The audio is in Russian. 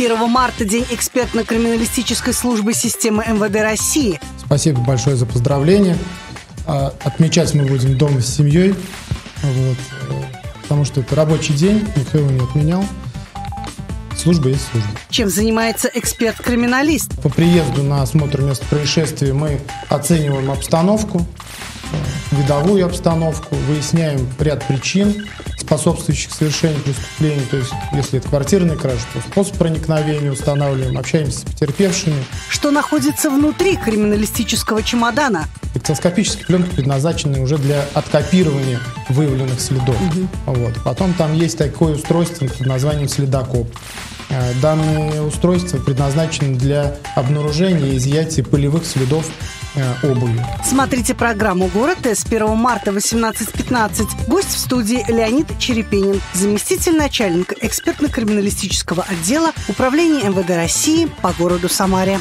1 марта – День экспертно-криминалистической службы системы МВД России. Спасибо большое за поздравления. А, отмечать мы будем дома с семьей, вот, э, потому что это рабочий день, никто его не отменял. Служба есть служба. Чем занимается эксперт-криминалист? По приезду на осмотр места происшествия мы оцениваем обстановку, э, видовую обстановку, выясняем ряд причин, способствующих совершению преступлений. То есть, если это квартирная кража, то способ проникновения устанавливаем, общаемся с потерпевшими. Что находится внутри криминалистического чемодана? Дактилоскопические пленки предназначены уже для откопирования выявленных следов. Угу. Вот. Потом там есть такое устройство под названием следокоп. Э, данные устройства предназначены для обнаружения и изъятия полевых следов э, обуви. Смотрите программу «Город» с 1 марта 18.15. Гость в студии Леонид Черепенин, заместитель начальника экспертно-криминалистического отдела Управления МВД России по городу Самаре.